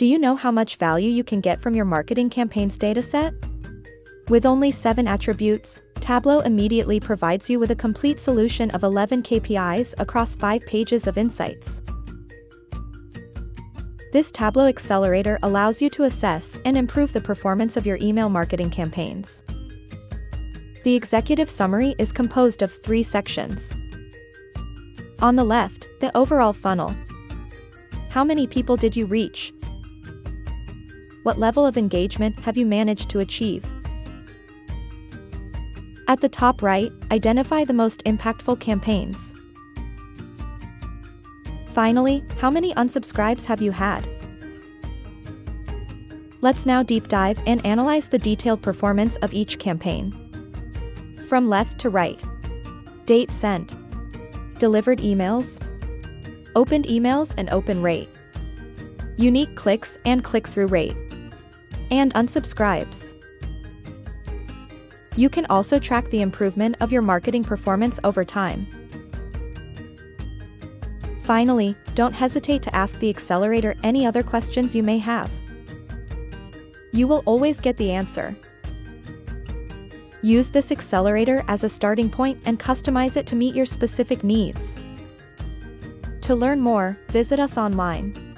Do you know how much value you can get from your marketing campaigns dataset? With only 7 attributes, Tableau immediately provides you with a complete solution of 11 KPIs across 5 pages of insights. This Tableau Accelerator allows you to assess and improve the performance of your email marketing campaigns. The executive summary is composed of three sections. On the left, the overall funnel. How many people did you reach? What level of engagement have you managed to achieve? At the top right, identify the most impactful campaigns. Finally, how many unsubscribes have you had? Let's now deep dive and analyze the detailed performance of each campaign. From left to right. Date sent. Delivered emails. Opened emails and open rate. Unique clicks and click-through rate. And unsubscribes. You can also track the improvement of your marketing performance over time. Finally, don't hesitate to ask the accelerator any other questions you may have. You will always get the answer. Use this accelerator as a starting point and customize it to meet your specific needs. To learn more, visit us online.